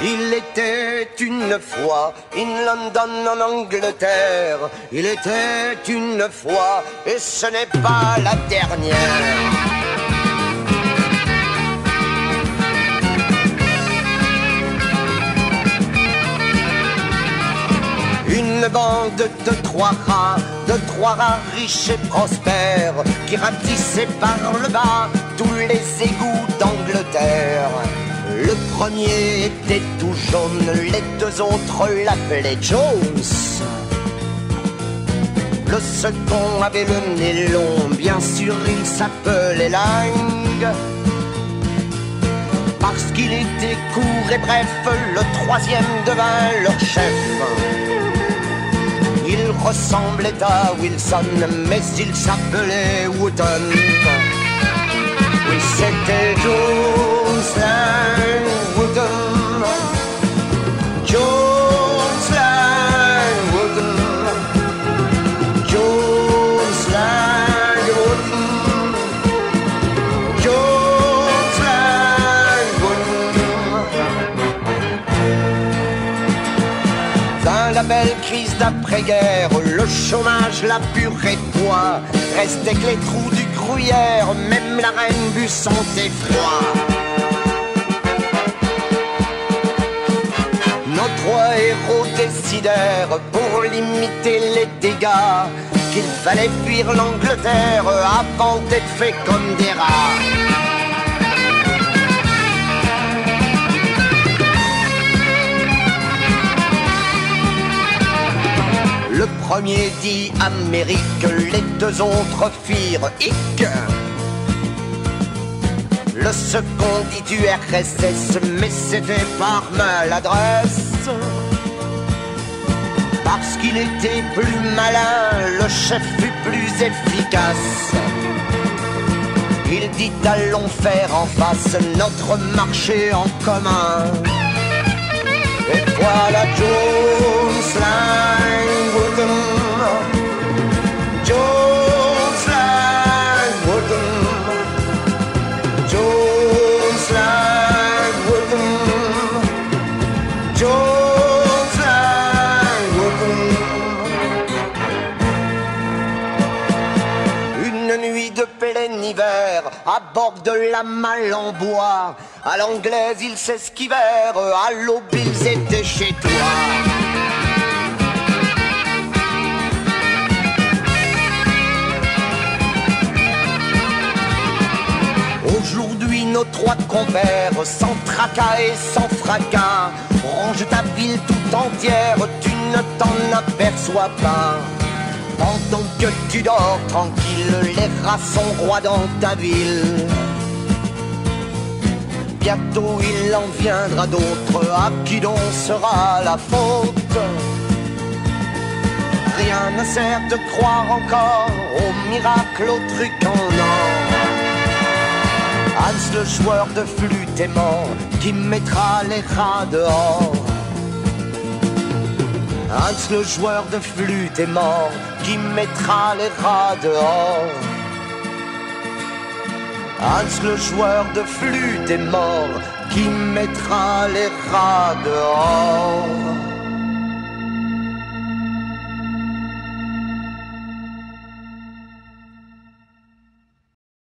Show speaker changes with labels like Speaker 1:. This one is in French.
Speaker 1: était une fois in London en Angleterre. Il était une fois et ce n'est pas la dernière. Une bande de trois rats, de trois rats riches et prospères, qui ratissaient par le bas tous les égouts d'Angleterre. Le premier était tout jaune, les deux autres l'appelaient Jones. Le second avait le nez long, bien sûr il s'appelait Lang. Parce qu'il était court et bref, le troisième devint leur chef. Il ressemblait à Wilson, mais il s'appelait Wooten. Oui, c'était Jones la belle crise d'après-guerre, le chômage, la de poids, restait que les trous du gruyère, même la reine bu son effroi. Nos trois héros décidèrent, pour limiter les dégâts, qu'il fallait fuir l'Angleterre avant d'être fait comme des rats. Premier dit Amérique, les deux autres firent hic. Le second dit du RSS, mais c'était par maladresse. Parce qu'il était plus malin, le chef fut plus efficace. Il dit allons faire en face notre marché en commun. Et voilà Jones à bord de la malle en bois, à l'anglaise ils s'esquivèrent, à l'aube ils étaient chez toi. Nos trois compères, sans tracas et sans fracas, rangent ta ville tout entière, tu ne t'en aperçois pas. Pendant que tu dors tranquille, les rats sont rois dans ta ville. Bientôt il en viendra d'autres, à qui donc sera la faute? Rien ne sert de croire encore au miracle, au truc en or. Le joueur de flûte mort, qui mettra les rats dehors. Hans le joueur de flûte mort, qui mettra les rats dehors. Hans le joueur de flûte est mort, qui mettra les rats dehors.